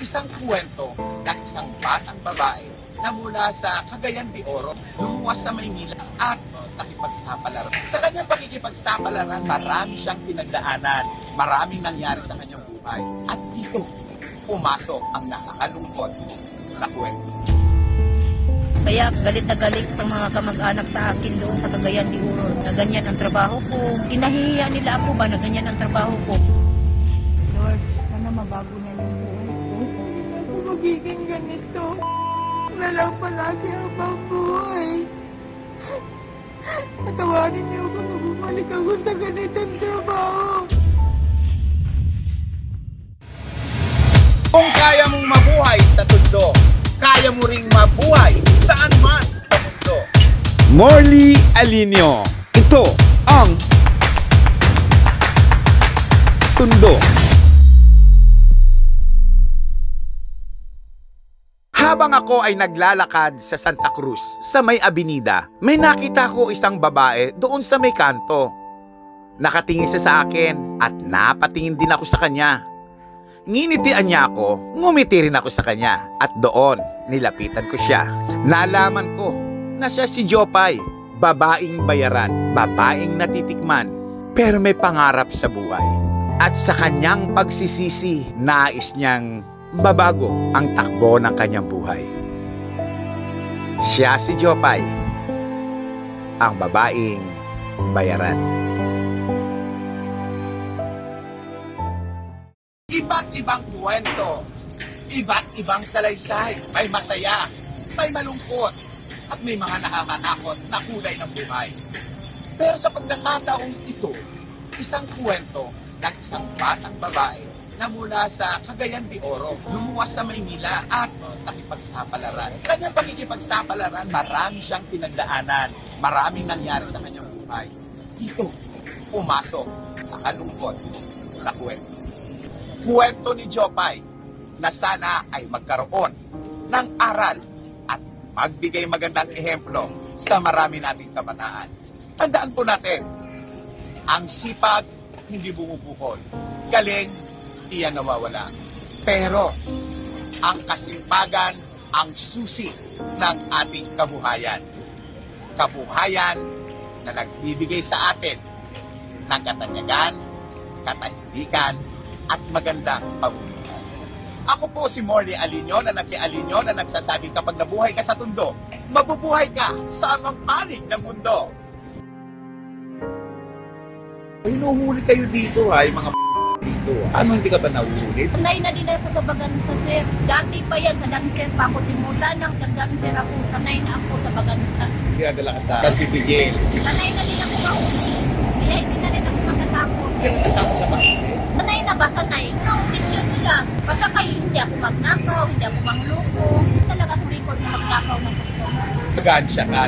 isang kwento ng isang batang babae na mula sa Cagayan de Oro, lumuwas sa Maynila at nakipagsapalaran. Sa kanyang pakikipagsapalaran, marami siyang pinagdaanan, maraming nangyari sa kanyang buhay. At dito, pumasok ang nakakalungkot na kwento. Kaya galit na galit ang mga kamag-anak sa akin doon sa Cagayan de Oro na ganyan ang trabaho ko. Inahihiya nila ako ba na ganyan ang trabaho ko. Lord, magiging ganito. Na lang palagi ang buhay. Patawarin niyo ako na bumalik ako sa ganitong trabaho. Kung kaya mong mabuhay sa tundo, kaya mo ring mabuhay saan man sa mundo. Morley Alinio. Ito ang Tundo. Habang ako ay naglalakad sa Santa Cruz, sa may abinida, may nakita ko isang babae doon sa may kanto. Nakatingin siya sa akin at napatingin din ako sa kanya. Nginitian niya ako, ngumiti rin ako sa kanya at doon nilapitan ko siya. Nalaman ko na siya si Jopay, babaeng bayaran, babaeng natitikman, pero may pangarap sa buhay. At sa kanyang pagsisisi, nais niyang babago ang takbo ng kanyang buhay. Siya si Jopay, ang babaeng bayaran. Iba't ibang kwento, iba't ibang salaysay. May masaya, may malungkot, at may mga nakakatakot na kulay ng buhay. Pero sa pagkakataong ito, isang kwento ng isang batang babae na mula sa Cagayan de Oro, lumuwas sa Maynila at nakipagsapalaran. Sa kanyang pakikipagsapalaran, marami siyang pinagdaanan, maraming nangyari sa kanyang buhay. Dito, pumasok, nakalungkot, na kwento kwento ni Jopay na sana ay magkaroon ng aral at magbigay magandang ehemplo sa marami nating kabataan. Tandaan po natin, ang sipag hindi bumubukol. Galing, iyan nawawala. Pero, ang kasipagan ang susi ng ating kabuhayan. Kabuhayan na nagbibigay sa atin ng katanyagan, katahimikan, at magandang pamumuhay. Ako po si Morley Alinyo na nagsi-Alinyo na nagsasabing kapag nabuhay ka sa tundo, mabubuhay ka sa amang panig ng mundo. Hinuhuli kayo dito ha, yung mga dito. Ano hindi ka ba nahuhuli? Sanay na din ako sa bagansa, sir. Dati pa yan, sa sir pa ako. Simula nang sir ako, sanay na ako sa bagansa. Dinadala ka sa Kasipigil. Sanay na din ako mahuli. Kaya hindi na rin ako matatakot. Sanay na ba? Sanay. Ang mission nila? Basta kayo, hindi ako magnakaw, hindi ako mangloko. Talaga ako record na magnakaw ng customer. Pagansya ka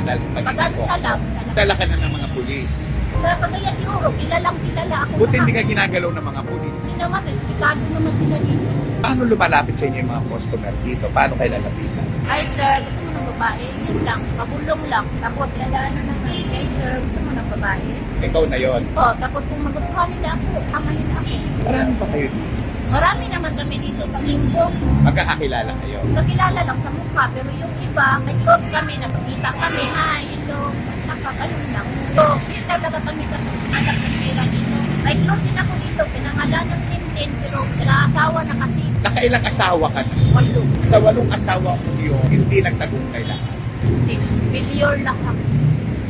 Bagansa lang. Talaga. Ka na ng mga pulis. Sa Cagayan de Oro, kilalang kilala ako. Buti hindi ka ginagalaw ng mga pulis. Hindi naman, respetado naman sila dito. Paano lumalapit sa inyo yung mga customer dito? Paano kayo lalapitan? Ay sir, gusto mo ng babae? Yun lang, pabulong lang. Tapos dadaan na naman. Ay sir, gusto mo ng babae? Ikaw na yon. O, tapos kung magustuhan nila ako, amahin ako. Marami ba kayo dito? Marami naman kami dito pag linggo. Magkakakilala kayo. Kakilala lang sa mukha, pero yung iba, may close kami, nakikita kami, hi, hello, nakakagalong lang. Hindi talaga kami sa anak ng pera dito. May close din ako dito, pinangalan ng Tintin, pero nag-aasawa na kasi. Nakailang asawa ka na? Walo. Sa walong asawa mo yun, hindi nagtagumpay lahat. Hindi, Bilyar lang ako.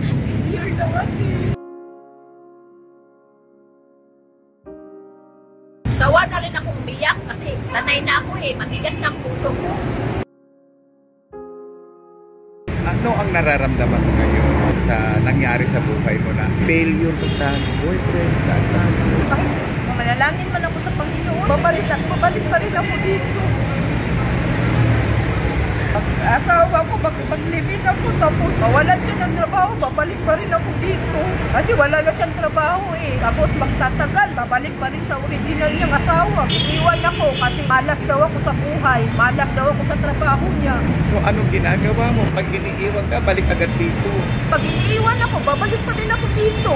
Bilyar lang ako. Sawa na rin akong umiyak kasi sanay na ako eh, matigas ng puso ko. Ano ang nararamdaman mo ngayon sa nangyari sa buhay mo na failure ka sa boyfriend, sa asawa? Bakit? Mamanalangin man ako sa Panginoon. Babalik at babalik pa rin ako dito. Asawa ko, pag maglibin ako, tapos mawalan siya ng trabaho, babalik pa rin ako dito. Kasi wala na siyang trabaho eh. Tapos magtatagal, babalik pa rin sa original niyang asawa. Iniwan ako kasi malas daw ako sa buhay. Malas daw ako sa trabaho niya. So anong ginagawa mo? Pag iniiwan ka, balik agad dito. Pag iniiwan ako, babalik pa rin ako dito.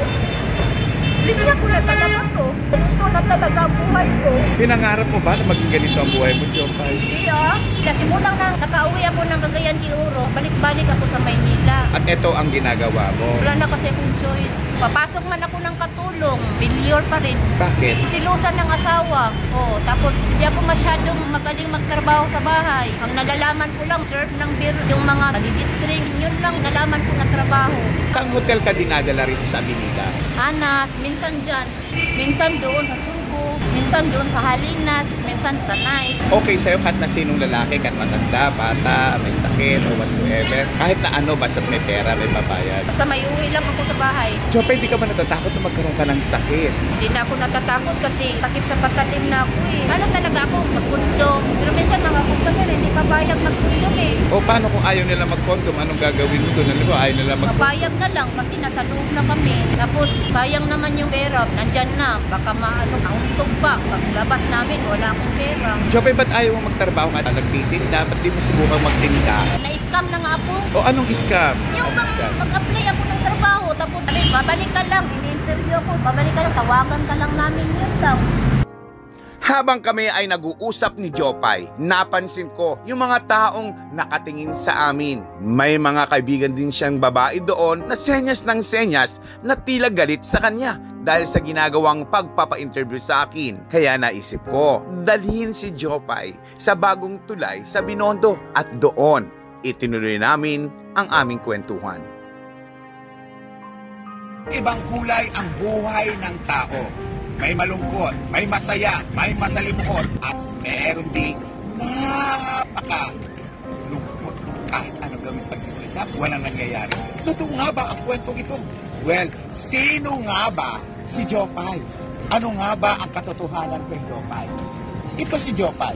Linya ko na talaga to. Ganito na talaga ang buhay ko. Pinangarap mo ba na maging ganito ang buhay mo, Jopay? Hindi ah. Kasi mulang na nakauwi ako ng Cagayan de Oro, balik-balik ako sa Maynila. At ito ang ginagawa mo. Wala na kasi akong choice. Papasok man ako ng katulong, bilyar pa rin. Bakit? Silusan ng asawa. Oh, tapos hindi ako masyadong magaling magtrabaho sa bahay. Ang nalalaman ko lang, serve ng beer, yung mga nalidistring, yun lang nalaman ko na trabaho. Kang hotel ka dinadala rito sa Avenida. Anas, minsan dyan, minsan doon sa minsan doon sa Halinas, minsan sa Nice. Okay sa'yo kahit na sinong lalaki, kahit matanda, bata, may sakit or whatsoever. Kahit na ano, basta may pera, may babayad. Basta may uwi lang ako sa bahay. Jopay, di ka ba natatakot na magkaroon ka ng sakit? Hindi na ako natatakot kasi takip sa patalim na ako eh. Ano talaga ako, magkundong. Pero minsan mga customer, hindi papayag magkundong eh. O paano kung ayaw nila mag-condom, anong gagawin mo doon? Alam mo, ayaw nila mag Papayag na lang kasi nasa loob na kami. Tapos sayang naman yung pera, nandyan na. Baka maano, pa. Paglabas namin, wala akong pera. Jopay, ba't ayaw mo magtrabaho ka? Nagtitinda, ba't di mo subukang magtinda? Na-scam na nga ako. O anong scam? Yung bang mag-apply ako ng trabaho, tapos sabi, babalik ka lang, ini-interview ako, babalik ka lang, tawagan ka lang namin yun lang. Habang kami ay nag-uusap ni Jopay, napansin ko yung mga taong nakatingin sa amin. May mga kaibigan din siyang babae doon na senyas ng senyas na tila galit sa kanya dahil sa ginagawang pagpapa-interview sa akin. Kaya naisip ko, dalhin si Jopay sa bagong tulay sa Binondo at doon itinuloy namin ang aming kwentuhan. Ibang kulay ang buhay ng tao. May malungkot, may masaya, may masalimuot, at meron ding napaka lungkot. Kahit anong gawin pagsisikap, walang nangyayari. Totoo nga ba ang kwentong ito? Well, sino nga ba si Jopay? Ano nga ba ang katotohanan kay Jopay? Ito si Jopay.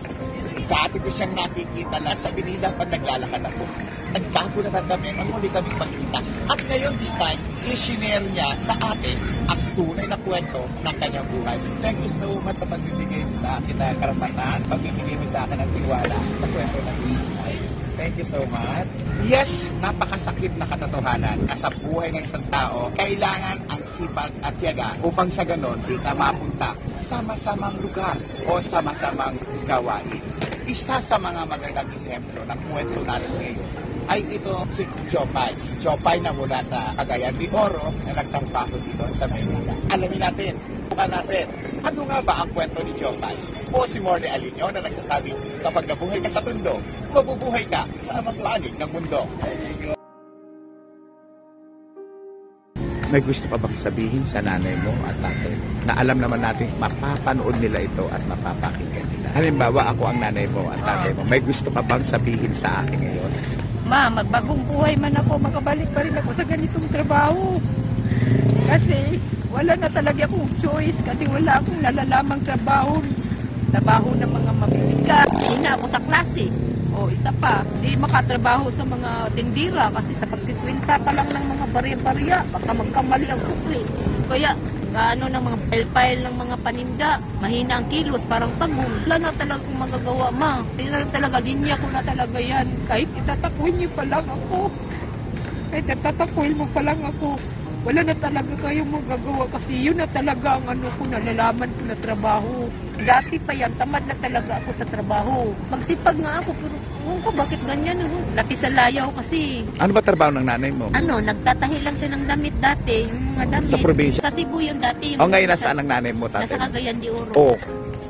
Dati ko siyang nakikita lang sa binila pag naglalakad ako. Nagkagulatan kami nang muli kami magkita. At ngayon this time, i-share niya sa atin ang tunay na kwento ng kanyang buhay. Thank you so much sa pagbibigay sa akin ng karapatan, pagbibigay mo sa akin ng tiwala sa kwento ng buhay. Thank you so much. Yes, napakasakit na katotohanan na sa buhay ng isang tao, kailangan ang sipag at tiyaga upang sa ganon kita mapunta sa masamang lugar o sa masamang gawain. Isa sa mga magandang ehemplo ng kwento natin ngayon ay ito si Jopay. Si Jopay na mula sa Cagayan de Oro na nagtrabaho dito sa Maynila. Alamin natin, bukan natin, ano nga ba ang kwento ni Jopay? O si Morley Alinyo na nagsasabi, kapag nabuhay ka sa tundo, mabubuhay ka sa amang panig ng mundo. May gusto ka bang sabihin sa nanay mo at tatay mo na alam naman natin mapapanood nila ito at mapapakinggan nila? Halimbawa, ako ang nanay mo at tatay mo. May gusto ka bang sabihin sa akin ngayon? Ma, magbagong buhay man ako, makabalik pa rin ako sa ganitong trabaho. Kasi wala na talaga akong choice kasi wala akong nalalamang trabaho. Trabaho ng mga mabibigat. Hindi na ako sa klase. O isa pa, hindi makatrabaho sa mga tindira kasi sa pagkikwinta pa lang ng mga barya-barya, baka magkamali ang sukli. Kaya gaano ng mga pile-pile ng mga paninda, mahina ang kilos, parang tagong. Wala na talaga magagawa, ma. Na talaga, linya ko na talaga yan. Kahit itatakwil niyo pa lang ako. Kahit itatakwil mo pa lang ako. Wala na talaga kayong magagawa kasi yun na talaga ang ano ko, nalalaman ko na trabaho. Dati pa yan, tamad na talaga ako sa trabaho. Magsipag nga ako, pero ewan ko bakit ganyan. Ano? Lati sa layaw kasi. Ano ba trabaho ng nanay mo? Ano, nagtatahi lang siya ng damit dati, yung mga damit. Sa probinsya? Sa Cebu yung dati. Yung O ngayon, nasa- nasaan ang nanay mo, tatay Nasa? Cagayan de Oro. O,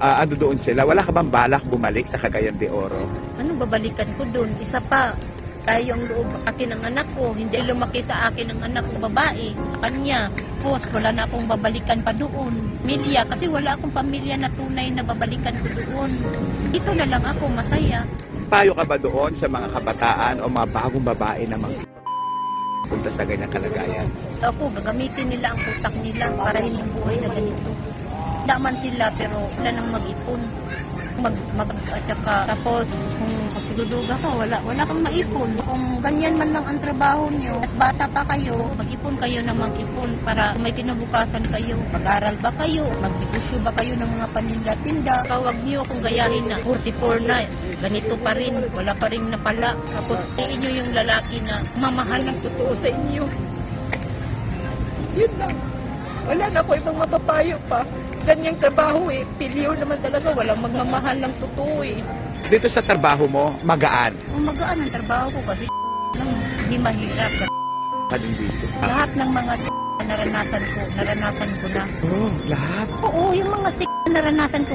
ah, ano doon sila? Wala ka bang balak bumalik sa Cagayan de Oro? Ano babalikan ko doon? Isa pa, tayo ang loob akin ng anak ko. Hindi lumaki sa akin ang anak ko babae. Sa kanya. Tapos wala na akong babalikan pa doon. Pamilya, kasi wala akong pamilya na tunay na babalikan ko doon. Dito na lang ako, masaya. Payo ka ba doon sa mga kabataan o mga bagong babae na mga punta sa ganyang kalagayan? Ako, gagamitin nila ang utak nila para hindi buhay na ganito. Wala man sila, pero wala nang mag-ipon. Mag, mag at saka, tapos kung magduduga ka, wala, wala kang maipon. Kung ganyan man lang ang trabaho nyo, mas bata pa kayo, mag-ipon kayo na mag-ipon para may kinabukasan kayo. Mag-aral ba kayo? Magnegosyo ba kayo ng mga paninda-tinda? Tawag nyo kung gayahin na 44 na, ganito pa rin, wala pa rin napala. Tapos sa inyo yung lalaki na mamahal ng totoo sa inyo. Yun lang. Wala na po ibang mapapayo pa. Ganyang trabaho eh. Pilyo naman talaga. Walang magmamahal ng totoo eh. Dito sa trabaho mo, magaan. Kung magaan ang trabaho ko kasi nang hindi mahirap. Pa din dito. Ah, Lahat ng mga na naranasan ko, naranasan ko na. oh, lahat. Oo, yung mga na naranasan ko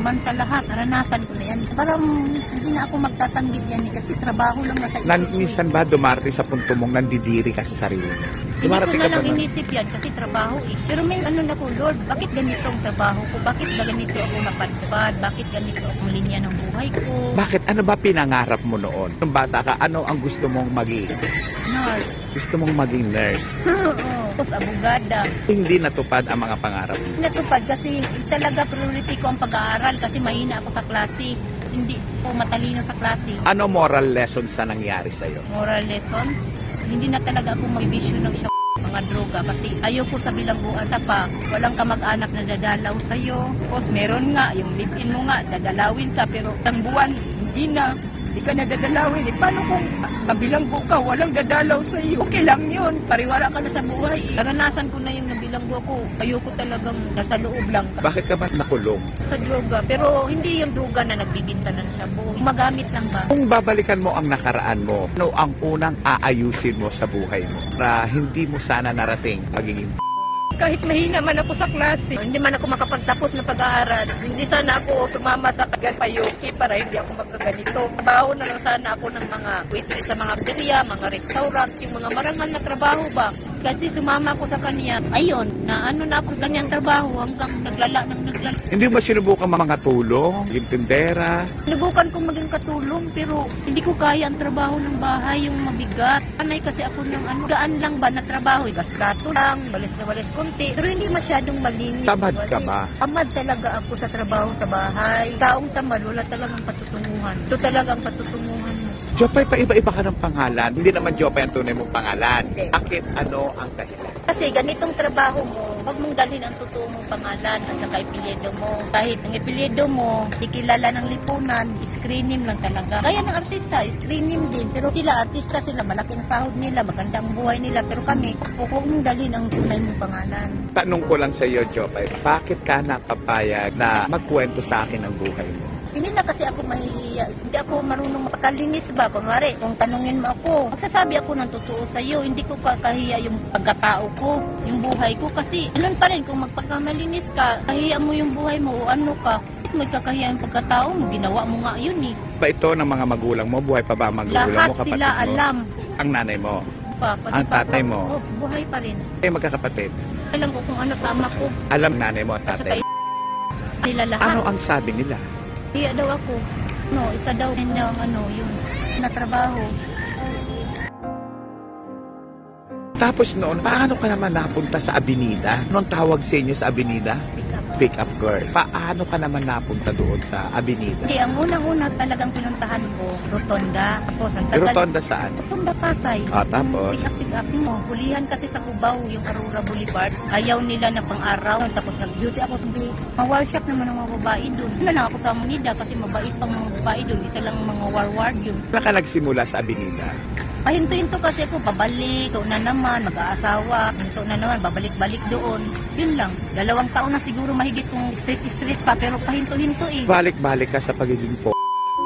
man sa lahat, naranasan ko na yan. Parang hindi na ako magtatanggit yan eh, kasi trabaho lang na sa Nan, minsan ba dumarating sa punto mong nandidiri ka sa sarili mo? Hindi ko Dumarating na ka ba lang inisip yan kasi trabaho eh. Pero may ano na po, Lord, bakit ganito ang trabaho ko? Bakit ba ganito ako napadpad? Bakit ganito ang linya ng buhay ko? Bakit? Ano ba pinangarap mo noon? Nung bata ka, ano ang gusto mong maging? Nurse. Gusto mong maging nurse. Oo. Tapos abogada. Hindi natupad ang mga pangarap. Natupad kasi talaga priority ko ang pag-aaral kasi mahina ako sa klase. Hindi ko matalino sa klase. Ano moral lessons sa nangyari sa'yo? Moral lessons. Hindi na talaga ako magbibisyo ng siya mga droga kasi ayoko sa bilangguan sa pa. Walang kamag-anak na dadalaw sa'yo. Tapos meron nga, yung live-in mo nga, dadalawin ka pero ang buwan, hindi na. Hindi ka na dadalawin. Eh, paano kung kabilanggo ka, walang dadalaw sa iyo? Okay lang yun. Pariwara ka na sa buhay. Naranasan ko na yung nabilanggo ko. Ayoko talagang nasa loob lang. Bakit ka ba nakulong? Sa droga. Pero hindi yung droga na nagbibinta ng shabu. Magamit lang ba? Kung babalikan mo ang nakaraan mo, ano ang unang aayusin mo sa buhay mo para hindi mo sana narating pagiging Kahit mahina man ako sa klase, Hindi man ako makapagtapos na pag-aaral. Hindi sana ako sumama sa kaganpayuki para hindi ako magkaganito. Trabaho na lang sana ako ng mga waitress sa mga pizzeria, mga restaurant, yung mga marangal na trabaho ba. Kasi sumama ako sa kanya. Ayun, na ano na ako ganyang trabaho hanggang naglala ng naglala. Hindi mo sinubukan mga tulong, yung tindera, Sinubukan kong maging katulong pero hindi ko kaya ang trabaho ng bahay, yung mabigat. Anay kasi ako ng ano, gaan lang ba na trabaho, gasprato lang, balis na balis konti. Pero hindi masyadong malinis. Tamad ka ba? Tamad talaga ako sa trabaho sa bahay. Taong tamad, wala talagang patutunguhan. Ito talagang patutunguhan. Jopay, pa iba-iba ka ng pangalan. Hindi naman Jopay ang tunay mong pangalan. Hindi. Bakit ano ang dahilan? Kasi ganitong trabaho mo, wag mong dalhin ang totoo mong pangalan at saka ipilyedo mo. Kahit ang ipilyedo mo, di kilala ng lipunan, screen name lang talaga. Kaya ng artista, screen name din. Pero sila, artista sila, malaking sahod nila, maganda ang buhay nila. Pero kami, huwag mong dalhin ang tunay mong pangalan. Tanong ko lang sa iyo, Jopay, bakit ka napapayag na magkwento sa akin ang buhay mo? Hindi na kasi ako mahihiya. Hindi ako marunong makalinis ba. Kunwari, kung tanungin mo ako, magsasabi ako ng totoo sa iyo. Hindi ko kakahiya yung pagkatao ko, yung buhay ko. Kasi, ganun pa rin, kung magpagkamalinis ka, kahiya mo yung buhay mo o ano ka, may kakahiya yung pagkatao mo, ginawa mo nga yun eh. Ba ito ng mga magulang mo? Buhay pa ba ang magulang Lahat mo, kapatid sila mo? alam. Ang nanay mo? Pa, Ang tatay mo? oh, buhay pa rin. Eh, magkakapatid. Alam ko kung ano tama ko. Alam nanay mo at At saka tatay. sila lahat. Ano ang sabi nila? Hiya daw ako. No, isa daw din daw ano, yung na trabaho. Tapos noon, paano ka naman napunta sa Abinida? Anong tawag sa inyo sa Abinida? Pick up. Pick up girl. Paano ka naman napunta doon sa Abinida? Hindi, ang unang-una talagang pinuntahan ko, Rotonda. Tapos ang tagal. Rotonda saan? Rotonda Pasay. Ah, tapos? Pick up, pick up mo. Hulihan kasi sa Cubao, yung Aurora Boulevard. Ayaw nila na pang-araw. Tapos nag-beauty ako sa ma-workshop naman ng mga babae dun. Wala na ako sa Manida kasi mabait pang mga babae dun. Isa lang mga war-ward yun. Paano ka nagsimula sa Abinida? Pahinto-hinto kasi ako, pabalik, ito na naman, mag-aasawa, hinto na naman, babalik-balik doon. Yun lang. Dalawang taon na siguro mahigit kung street-street pa, pero pahinto-hinto eh. Balik-balik ka sa pagiging po.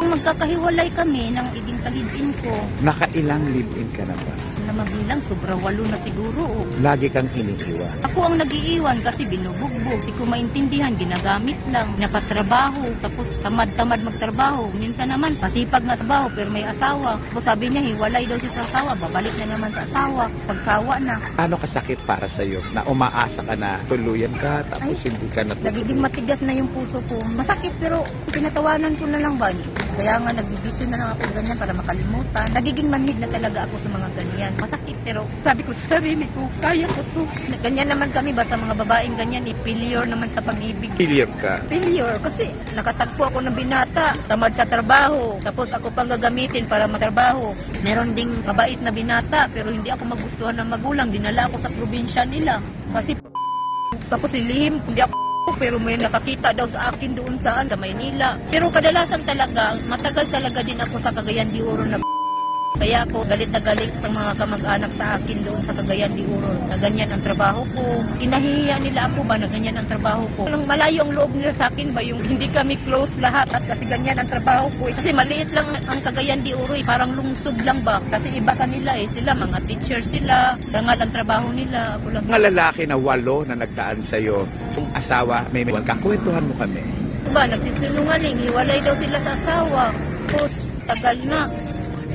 Magkakahiwalay kami ng iging kalibin ko, Nakailang live-in ka na ba? Na mabilang, sobra walo na siguro. oh. Lagi kang iniiwan. Ako ang nag-iiwan kasi binubugbog. Hindi ko maintindihan, ginagamit lang. Napatrabaho, tapos tamad-tamad magtrabaho. Minsan naman, pasipag nga sa baho, pero may asawa. Tapos sabi niya, hiwalay daw siya sa asawa, babalik na naman sa asawa. Pagsawa na, Ano kasakit para sa iyo na umaasa ka na tuluyan ka tapos hindi ka natutuloy? nagiging matigas na yung puso ko. Masakit pero tinatawanan ko na lang ba? Kaya nga nagbibisyo na lang ako ganyan para makalimutan. Nagiging manhid na talaga ako sa mga ganyan. Masakit pero sabi ko sa sarili ko, kaya ko to. Ganyan naman kami ba sa mga babaeng ganyan, eh, failure naman sa pag-ibig. Failure ka. Failure kasi nakatagpo ako ng binata, tamad sa trabaho, tapos ako pang gagamitin para matrabaho. Meron ding mabait na binata pero hindi ako magustuhan ng magulang, dinala ako sa probinsya nila. Kasi tapos ilihim, hindi ako pero may nakakita daw sa akin doon saan sa Maynila. Pero kadalasan talaga, matagal talaga din ako sa Cagayan de Oro na Kaya ako galit na galit sa mga kamag-anak sa akin doon sa Cagayan de Oro. Na ganyan ang trabaho ko. Inahihiya nila ako ba na ganyan ang trabaho ko. Nung malayo ang loob nila sa akin ba yung hindi kami close lahat at kasi ganyan ang trabaho ko. Kasi maliit lang ang Cagayan de Oro. eh. Parang lungsod lang ba. Kasi iba kanila eh. Sila mga teacher sila. Rangal ang trabaho nila. Ako lang. Mga lalaki na walo na nagdaan sa'yo, kung asawa, may may kakwentuhan mo kami. Ba, nagsisinungaling. Hiwalay daw sila sa asawa. Tapos, tagal na.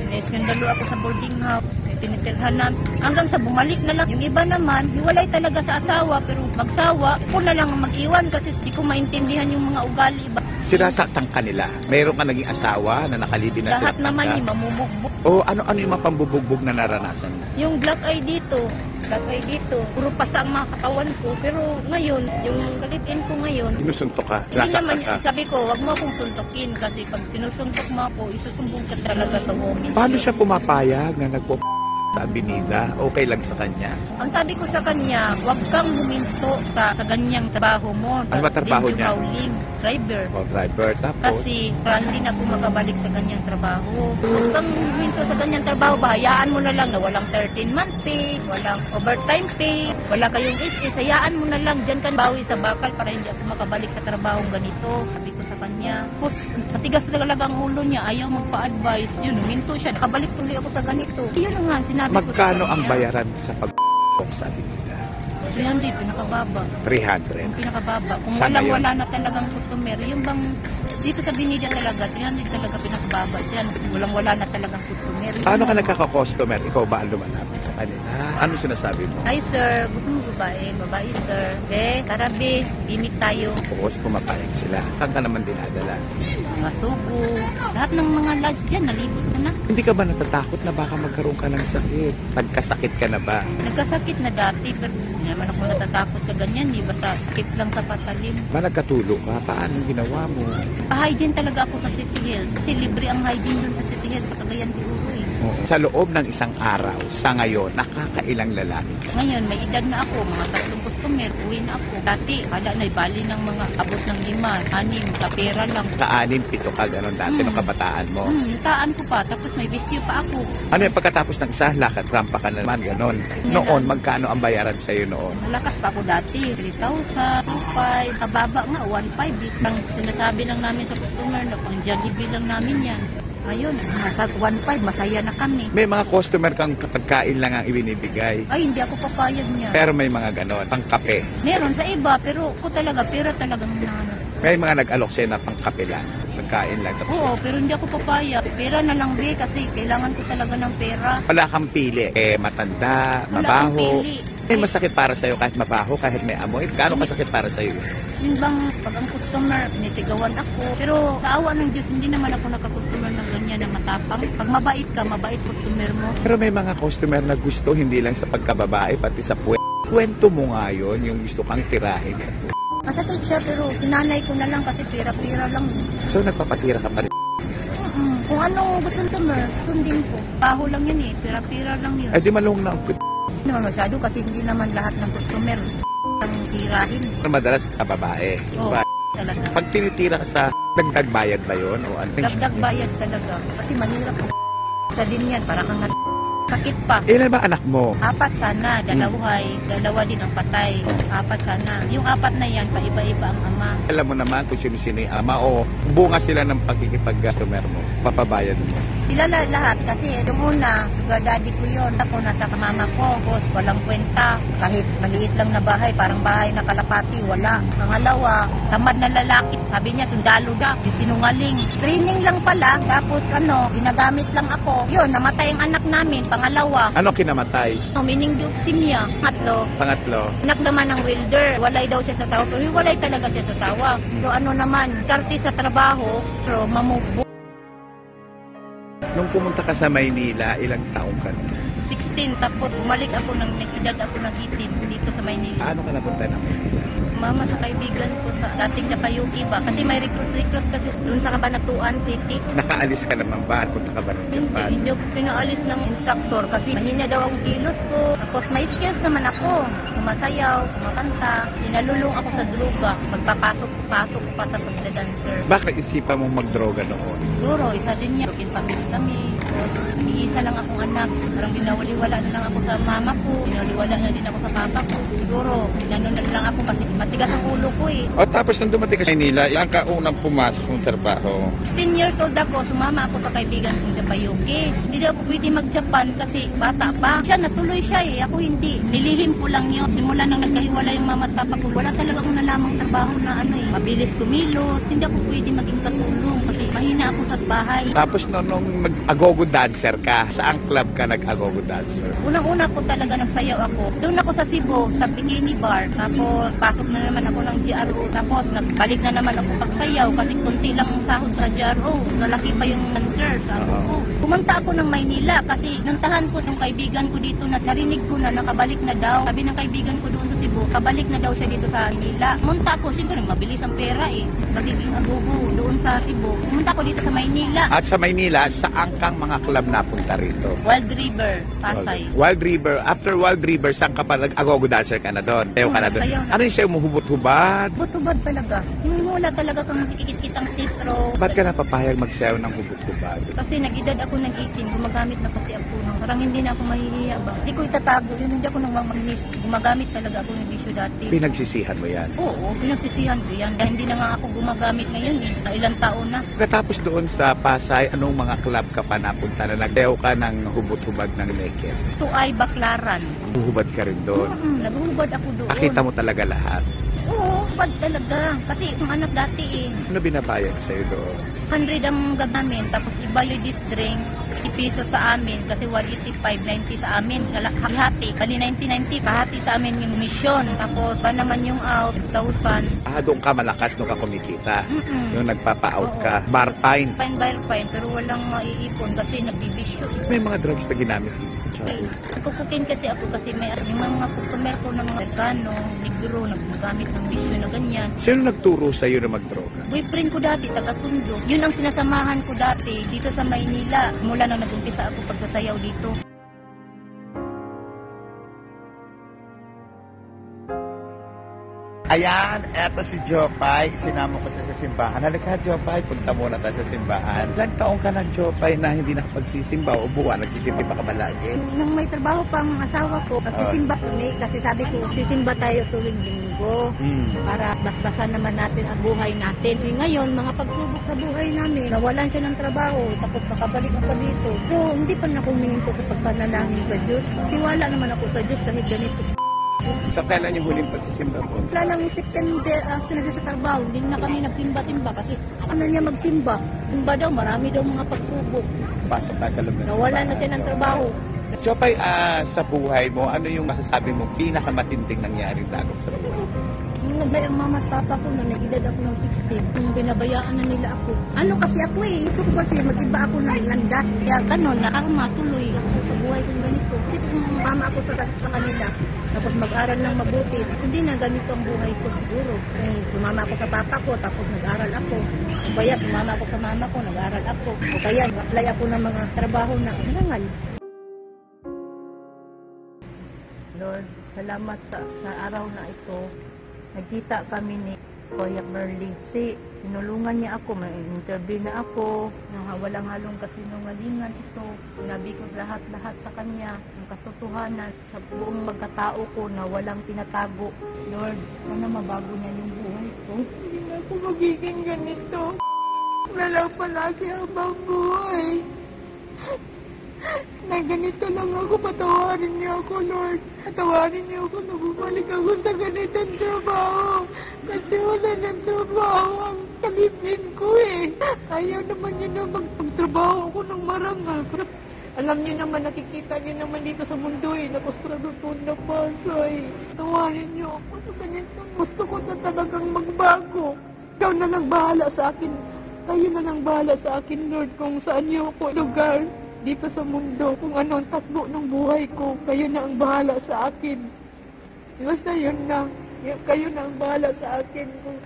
Naiskandalo ako sa boarding house. Tinitirhan na. Hanggang sa bumalik na lang. Yung iba naman, hiwalay talaga sa asawa. Pero magsawa, ako na lang ang mag-iwan kasi hindi ko maintindihan yung mga ugali iba. Sinasaktan ka nila. Mayroon ka naging asawa na nakalibin na Lahat sinaktan naman ka. yung mamubugbog. O ano-ano yung mga pambubugbog na naranasan mo? Yung black eye dito, black eye dito, puro pasa ang mga katawan ko. Pero ngayon, yung kalipin ko ngayon, Sinusuntok ka, Hindi naman, sinasaktan ka. sabi ko, wag mo akong suntukin kasi pag sinusuntok mo ako, isusumbong ka talaga sa woman. Paano siya pumapayag na nagpo sa abinida? Okay lang sa kanya? Ang sabi ko sa kanya, wag kang huminto sa, sa ganyang trabaho mo. Ano ba trabaho niya? Howling, driver. O driver, tapos? Kasi para hindi na ako makabalik sa ganyang trabaho. Huwag kang huminto sa ganyang trabaho, bahayaan mo na lang na walang 13-month pay, walang overtime pay, wala kayong is-is, hayaan mo na lang, dyan ka bawi sa bakal para hindi ako makabalik sa trabahong ganito. Sabi kanya. Tapos, matigas talaga ang ulo niya, ayaw magpa-advise. Yun, huminto siya, nakabalik tuloy ako sa ganito. Yun nga, sinabi ko sa Magkano kanya. ang bayaran sa pag sa abinida? 300, pinakababa. 300. Yung pinakababa. Kung walang wala na talagang customer, yung bang dito sa Binida talaga, 300 talaga pinakababa dyan. Walang wala na talagang customer. Paano ka nagkaka-customer? Ikaw ba ang lumalapit sa kanila? Ano sinasabi mo? Hi sir, gusto mo babae? Babae sir. Be, tara be, gimik tayo. Tapos pumapayag sila. Saan ka naman dinadala? Mga sugo. Lahat ng mga lodge dyan, nalibot ko na. Hindi ka ba natatakot na baka magkaroon ka ng sakit? Nagkasakit ka na ba? Nagkasakit na dati, pero hindi naman ako natatakot sa ganyan. Di basta skip lang sa patalim. Ba nagkatulo ka? Paano ginawa mo? Pa-hygiene talaga ako sa City Hill. Kasi libre ang hygiene dun sa City Hill, sa Cagayan de Oro Sa loob ng isang araw, sa ngayon, nakakailang lalaki ka. Ngayon, may edad na ako, mga tatlong customer, uwi na ako. Dati, hala na, bali ng mga abot ng lima, anim, sa pera lang. Kaanin, pito ka, gano'n dati Hmm. nung kabataan mo. Hmm, nataan ko pa, tapos may bisyo pa ako. Ano yung pagkatapos ng isa, lakad, rampa ka na naman, gano'n. Noon, magkano ang bayaran sa'yo noon? Malakas pa ako dati, 3,000, 2,500, kababa nga, 1,500. Eh. Ang sinasabi lang namin sa customer na pang Jollibee lang namin yan. Ngayon, nasa 1,500, masaya na kami. May mga customer kang pagkain lang ang ibinibigay. Ay, hindi ako papayag niya. Pero may mga gano'n, pang kape. Meron sa iba, pero ako talaga, pera talagang nahanap. May mga nag-alok sa'yo na pang kape lang. Pagkain lang. Tapos Oo, pero hindi ako papayag. Pera na lang, be, kasi kailangan ko talaga ng pera. wala kang pili. Eh, matanda, Wala akong mabaho. pili. May masakit para sa'yo kahit mabaho, kahit may amoy. Gaano kasakit para sa'yo? Yun bang pag ang customer, sinisigawan ako. Pero sa awa ng Diyos, hindi naman ako nagka-customer ng ganyan na masapang. Pag mabait ka, mabait customer mo. Pero may mga customer na gusto, hindi lang sa pagkababae, pati sa puwe. Kwento mo nga yun, yung gusto kang tirahin sa puwe. Masakit siya, pero sinanay ko na lang kasi pera-pera lang. So, nagpapatira ka pa rin. Mm, kung ano gusto ng customer, sundin ko. Baho lang yun eh, pera-pera lang yun. Eh, di malung na ang puwe. Hindi naman masyado kasi hindi naman lahat ng customer ang tirahin. Madalas ka babae. Oo, Diba? talaga. Pag tinitira ka sa dagdag bayad ba yun? O ano? Dagdag bayad talaga. Kasi mahirap. Sa din yan, para kang sakit pa. Ilan ba anak mo? Apat sana, dalawahay, dalawa din ang patay. Apat sana. Yung apat na yan, paiba-iba ang ama. Alam mo naman kung sino-sino yung ama o bunga sila ng pagkikipag-customer mo. Papabayad mo. Kilala lahat kasi yung una, sugar daddy ko yun. Ako nasa kamama ko, boss, walang kwenta. Kahit maliit lang na bahay, parang bahay na kalapati, wala. Pangalawa, tamad na lalaki. Sabi niya, sundalo daw, sinungaling. Training lang pala, tapos ano, ginagamit lang ako. Yun, namatay ang anak namin. Pangalawa, Ano kinamatay? Mining dioxemia. Pangatlo, Pangatlo, anak naman ng welder. Walay daw siya sa sawa. Pero walay talaga siya sa sawa. Pero ano naman, karte sa trabaho, pero mamubo. Nung pumunta ka sa Maynila, ilang taong ka na? 16, tapos bumalik ako ng edad ako ng 18 dito sa Maynila. Paano ka napunta ng Maynila? Sumama sa kaibigan ko sa dating Napayuki ba? Kasi may recruit-recruit kasi doon sa Kabanatuan City. Nakaalis ka naman ba? Punta ka ba ng Hindi, Japan? hindi ako pinaalis ng instructor kasi mahina daw ang kilos ko. Tapos may skills naman ako. sumasayaw, kumakanta. Ninalulong ako sa droga. Magpapasok-pasok pa sa pagda-dancer. Bakit isipan mong magdroga noon? Siguro, isa din yan. Broken family kami. Tapos, iisa lang akong anak. Parang binawaliwala na lang ako sa mama ko. Binawaliwala na din ako sa papa ko. Siguro, inanon na lang ako kasi matigas ang ulo ko eh. O tapos nung dumating ka sa Manila, ilang ka unang pumasok ng trabaho? 16 years old ako, sumama ako sa kaibigan kong Japayuki. Hindi daw ako pwede mag-Japan kasi bata pa. Siya, natuloy siya eh. Ako hindi. Nilihim ko lang yun. Simula nang nagkahiwala yung mama at papa ko, wala talaga akong nalamang trabaho na ano eh. Mabilis kumilos. Hindi ako pwede maging katulong kasi mahina ako sa bahay. Tapos no, nung nag-agogo dancer ka, saang club ka nag-agogo dancer? Unang-una ko talaga nagsayaw ako. Doon ako sa Cebu, sa Bikini Bar. Tapos, pasok na naman ako ng GRO. Tapos, nagbalik na naman ako pagsayaw kasi konti lang ang sahod sa GRO. Lalaki pa yung dancer sa Oo. ko. Pumunta ako ng Maynila kasi nantahan ko yung kaibigan ko dito na narinig ko na nakabalik na daw. Sabi ng kaibigan ko doon sa Cebu, kabalik na daw siya dito sa Maynila. Pumunta ako, siyempre mabilis ang pera eh. Magiging agogo doon sa Cebu. Pumunta ako dito sa Maynila. At sa Maynila, saan kang mga club napunta rito? Wild River, Pasay. Wild River. After Wild River, saan ka pa nag-agogo dancer ka na doon? Sayo ka na doon. Sayaw na. Ano yung sayo mo hubot-hubad? Butubad talaga. Yung mula talaga kang nakikita-kitang sitro. Ba't ka napapayag magsayaw ng hubot-hubad? Kasi nag-edad ako ng 18, gumagamit na kasi ako ng parang hindi na ako mahihiya ba. Hindi ko itatago, yun hindi ako nang mamagnis. Gumagamit talaga ako ng bisyo dati. Pinagsisihan mo yan. Oo, pinagsisihan ko yan. Dahil hindi na nga ako gumagamit ngayon eh. Sa ilang taon na. Katapos doon sa Pasay, anong mga club ka pa napunta na nagsayaw ka ng hubot-hubad ng leket? Ito ay baklaran. Huhubad ka rin doon. Mm-mm, naghubad ako doon. Nakita mo talaga lahat. Oo, hubad talaga. Kasi yung anak dati eh. Ano binabayad sa'yo doon? 100 ang gagamin, tapos iba yung this drink, 50 piso sa amin, kasi 185, 90 sa amin, Kala- hati, bali 90, 90, kahati sa amin yung mission, tapos pa naman yung out, 1,000, Ah, doon ka malakas nung ka kumikita. mm Yung nagpapa-out Oo. ka. Bar fine. fine by fine, pero walang maiipon kasi nagbibisyo. May mga drugs na ginamit dito. Okay. Kukukin kasi ako kasi may yung mga customer ko ng Amerikano, negro, naggamit ng bisyo na ganyan. Sino nagturo sa'yo na magdroga? Boyfriend ko dati, taga-tundo. Yun ang sinasamahan ko dati dito sa Maynila. Mula nang nag-umpisa ako pagsasayaw dito. Ayan, eto si Jopay. Sinama ko siya sa simbahan. Halika, Jopay. Punta muna tayo sa simbahan. Ilang taong ka na, Jopay, na hindi nakapagsisimba o buwan? Nagsisimba ka ba lagi? Nung may trabaho pang asawa ko, nagsisimba kami kasi sabi ko, sisimba tayo tuwing linggo Hmm. para basbasan naman natin ang buhay natin. Eh, ngayon, mga pagsubok sa buhay namin, nawalan siya ng trabaho, tapos nakabalik ako dito. So, hindi pa na huminto sa pagpanalangin sa Diyos. Tiwala naman ako sa Diyos kahit ganito. So, kailan yung huling pagsisimba mo? Wala lang September, uh, sinasa sa trabaho, hindi na kami nagsimba-simba kasi ano niya magsimba. Simba daw, marami daw mga pagsubok. Pasok ka sa loob ng Nawala na siya ng trabaho. Jopay, ah, sa buhay mo, ano yung masasabi mo pinakamatinding nangyaring dagok sa buhay? Nung naglay ang mama at papa ko, nung nag-edad ako ng 16, nung binabayaan na nila ako. Ano kasi ako eh, gusto ko kasi mag-iba ako ng landas. Kaya ganun, nakarma, tuloy ako sa buhay kong ganito. Kasi kung mama ako sa, sa kanila, tapos mag-aral ng mabuti, hindi na ganito ang buhay ko siguro. Kung sumama ako sa papa ko, tapos nag-aral ako. O kaya sumama ako sa mama ko, nag-aral ako. O kaya apply ako ng mga trabaho na kailangan. Lord, salamat sa, sa araw na ito. Nagkita kami ni Kuya. Kasi tinulungan niya ako, may interview na ako. Nang walang halong kasinungalingan ito. Sinabi ko lahat-lahat sa kanya. Ang katotohanan sa buong magkatao ko na walang tinatago. Lord, sana mabago niya yung buhay ko. Hindi na ako magiging ganito. Wala palagi habang buhay. Na ganito lang ako, patawarin niyo ako, Lord. Patawarin niyo ako na bumalik ako sa ganitong trabaho. Kasi wala ng trabaho ang kalipin ko eh. Ayaw naman niyo na magtrabaho ako ng marangal. Alam niyo naman, nakikita niyo naman dito sa mundo eh, na gusto na doon na pasay. Tawarin niyo ako sa ganito. Gusto ko na talagang magbago. Ikaw na lang bahala sa akin. Kayo na lang bahala sa akin, Lord, kung saan niyo ako lugar dito sa mundo. Kung ano ang takbo ng buhay ko, kayo na ang bahala sa akin. Basta yun na. Y- Kayo na ang bahala sa akin. Kung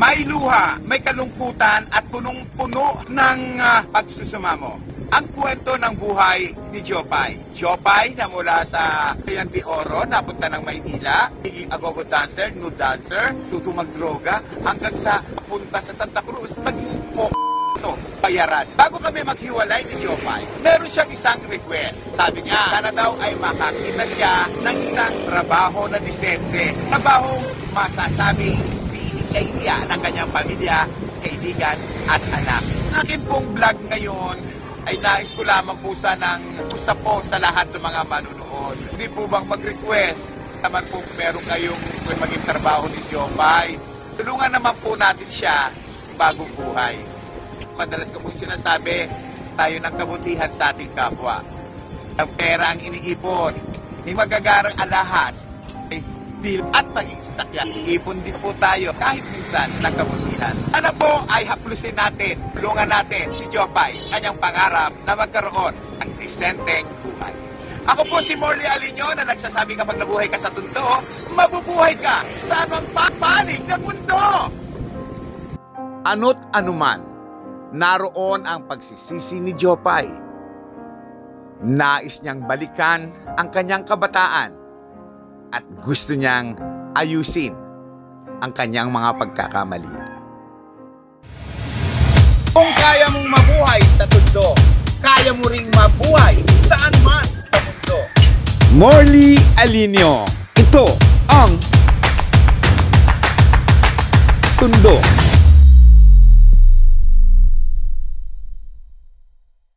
May luha, may kalungkutan at punong-puno ng ah, pagsusumamo. Ang kwento ng buhay ni Jopay. Jopay na mula sa Pian de Oro, napunta ng Maynila, naging agogo dancer, nude dancer, tuto magdroga, hanggang sa punta sa Santa Cruz, maging ito, bayaran. Bago kami maghiwalay ni Jopay, meron siyang isang request. Sabi niya, sana daw ay makakita siya ng isang trabaho na disente. Trabaho masasabing kay niya ng kanyang pamilya, kaibigan at anak. Akin pong vlog ngayon ay nais ko lamang po sanang usap po sa lahat ng mga manunood. Hindi po bang mag-request naman po meron kayong maging trabaho ni Jopay. Tulungan naman po natin siya bagong buhay. Madalas ko pong sinasabi, tayo ng kabutihan sa ating kapwa. Ang pera ang iniipon, ni magagarang alahas, ay bil at maging sasakyan. Ipon din po tayo kahit minsan ng kabutihan. Ano po ay haplusin natin, tulungan natin si Jopay, kanyang pangarap na magkaroon ng disenteng buhay. Ako po si Morley Alinyo na nagsasabi kapag nabuhay ka sa tundo, mabubuhay ka sa anong papanig ng mundo! Ano't anuman, naroon ang pagsisisi ni Jopay. Nais niyang balikan ang kanyang kabataan at gusto niyang ayusin ang kanyang mga pagkakamali. Kung kaya mong mabuhay sa tundo, kaya mo ring mabuhay saan man sa mundo. Morley Alinio. Ito ang Tundo